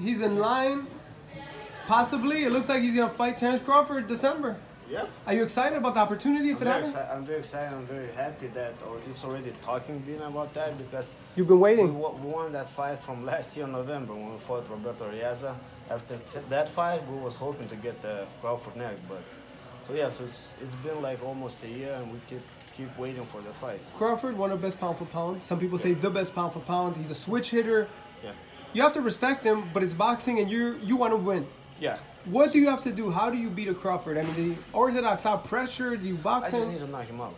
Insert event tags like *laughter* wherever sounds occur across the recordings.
he's in line. Possibly, it looks like he's gonna fight Terence Crawford December. Yep. Are you excited about the opportunity if I'm it happens? I'm very excited. I'm very happy that or it's already talking been about that because You've been we, waiting. wa- we won that fight from last year November when we fought Roberto Arriaza. After th- that fight, we was hoping to get the Crawford next, but so yeah, so it's it's been like almost a year, and we keep keep waiting for the fight. Crawford, one of the best pound for pound. Some people say the best pound for pound. He's a switch hitter. Yeah, You have to respect him, but it's boxing, and you you want to win. yeah. What do you have to do? How do you beat a Crawford? I mean, the orthodox out pressure. Do you box I box just him? need to knock him out.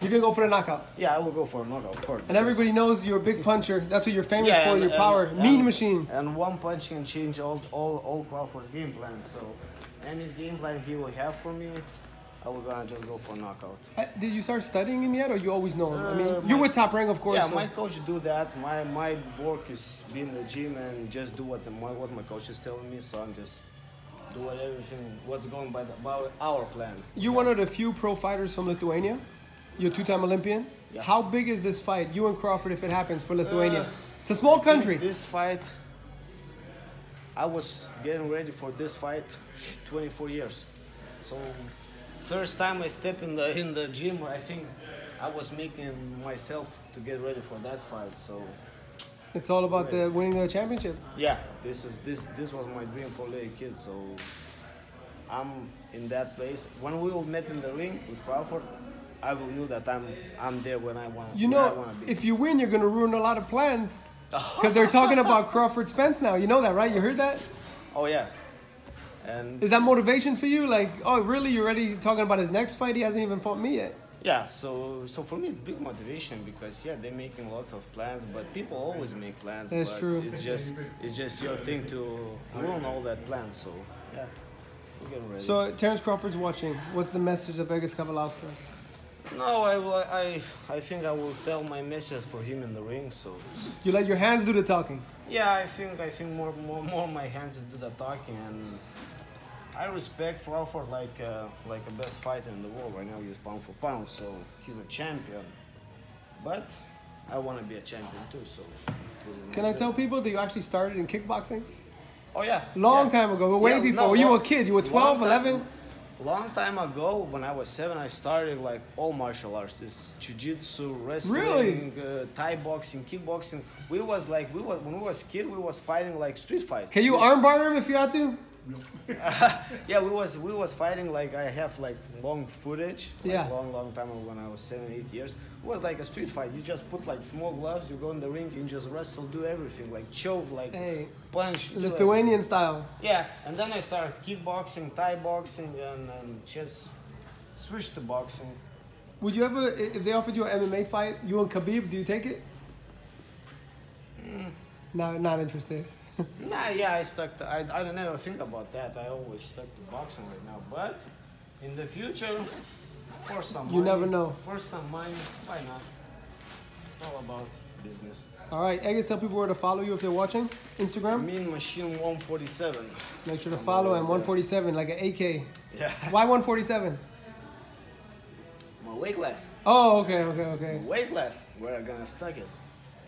You're gonna go for a knockout. Yeah, I will go for a knockout, of course. And everybody knows you're a big puncher. That's what you're famous Yeah, for. and- Your and- power, and- mean machine. And one punch can change all, all, all Crawford's game plan. So any game plan he will have for me, I will gonna just go for a knockout. Uh, Did you start studying him yet, or you always know him? I mean, Uh, my- with Top Rank, of course. Yeah, so- my coach do that. My my work is be in the gym and just do what the, my, what my coach is telling me. So I'm just do what everything what's going by the by our plan. You're one of the few pro fighters from Lithuania. You're a two-time Olympian. Yeah. How big is this fight, you and Crawford, if it happens for Lithuania? Uh, it's a small country. This fight, I was getting ready for this fight 24 years. So first time I step in the in the gym, I think I was making myself to get ready for that fight. So It's all about the winning the championship. yeah, this is this this was my dream for little kid. So I'm in that place. When we all met in the ring with Crawford, I will knew that I'm I'm there when I want. You know, if you win, you're gonna ruin a lot of plans. *laughs* Because they're talking about Crawford Spence now. You know that, right? You heard that? oh yeah, and Is that motivation for you? Like, oh, really? You're already talking about his next fight? He hasn't even fought me yet. Yeah, so so for me it's big motivation because yeah they're making lots of plans, but people always make plans. That's but true. It's just it's just your thing to ruin all that plans. So yeah, we're getting ready. So Terence Crawford's watching. What's the message of Egis Kavaliauskas? no, I will I I think I will tell my message for him in the ring. So You let your hands do the talking. yeah, I think I think more more more my hands do the talking and. I respect Crawford like uh, like a best fighter in the world right now. He's pound for pound, so he's a champion. But I want to be a champion too. So this is Can I goal. tell people that you actually started in kickboxing? Oh yeah. Long yeah. time ago, but way Yeah, before. no, Were you long- a kid? You were 12, long time- 11? Long time ago, when I was seven, I started like all martial arts. It's jiu-jitsu, wrestling, Really? uh, Thai boxing, kickboxing. We was like, we was when we was kid, we was fighting like street fights. Can you armbar him if you had to? *laughs* yeah, we was we was fighting like I have like long footage. Like Yeah. Long, long time ago when I was seven, eight years. It was like a street fight. You just put like small gloves. You go in the ring and just wrestle, do everything, like choke, like Hey, punch. Lithuanian style. Yeah, and then I start kickboxing, Thai boxing, and, and just switch to boxing. Would you ever, if they offered you an MMA fight, you and Khabib, do you take it? Mm. No, not interested. Nah, yeah, I stuck to, I, I don't ever think about that. I always stuck to boxing right now. But in the future, for some You money, never know. For some money, why not? It's all about business. All right, I guess tell people where to follow you if they're watching. Instagram. Mean Machine 147. Make sure to I'm follow always him. there. 147, like an AK. Yeah. *laughs* Why 147? My weight class. Oh, okay, okay, okay. Weight class. Where I'm gonna stuck it?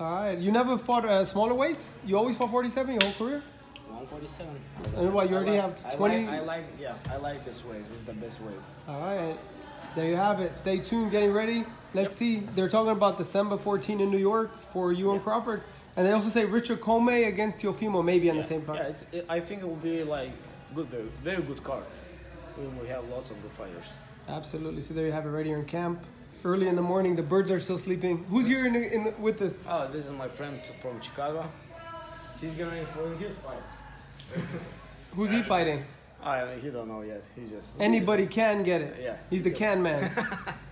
All right. You never fought uh, smaller weights? You always fought 47 your whole career? 147. And what, you I already like- have I 20 like, I like, yeah, I like this weight. It's the best weight. All right. There you have it. Stay tuned, getting ready. Let's see. They're talking about December 14 in New York for you and Crawford. And they also say Richard Commey against Teofimo, maybe on the same card. Yeah, it, I think it will be like good, very, very good card. We have lots of good fighters. Absolutely. So there you have it right here in camp. Early in the morning, the birds are still sleeping. Who's here in, in with us? Oh, this is my friend from Chicago. He's going for his fights. *laughs* Who's he fighting? I he don't know yet. He just Anybody can get it. Yeah. He's the Just- can man. *laughs*